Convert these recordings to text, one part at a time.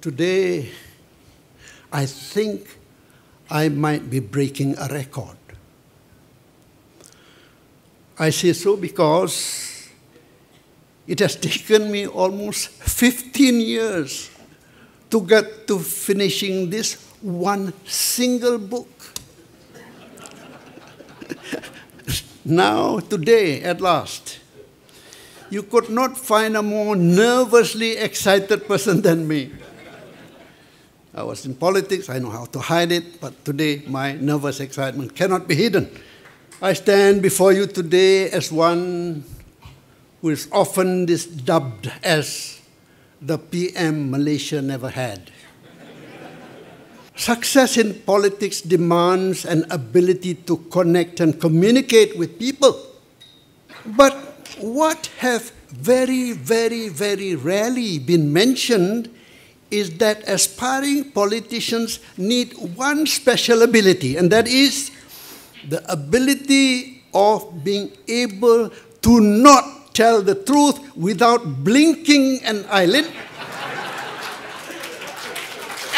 Today, I think I might be breaking a record. I say so because it has taken me almost 15 years to get to finishing this one single book. now, today, at last, you could not find a more nervously excited person than me. I was in politics, I know how to hide it, but today my nervous excitement cannot be hidden. I stand before you today as one who is often dubbed as the PM Malaysia never had. Success in politics demands an ability to connect and communicate with people. But what have very, very, very rarely been mentioned is that aspiring politicians need one special ability, and that is the ability of being able to not tell the truth without blinking an eyelid.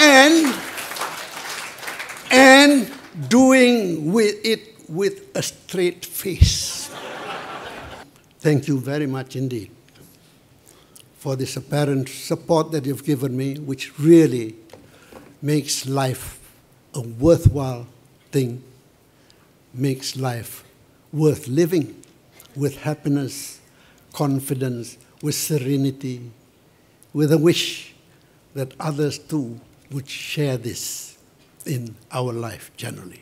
and and doing with it with a straight face. Thank you very much indeed for this apparent support that you've given me, which really makes life a worthwhile thing, makes life worth living with happiness, confidence, with serenity, with a wish that others too would share this in our life generally.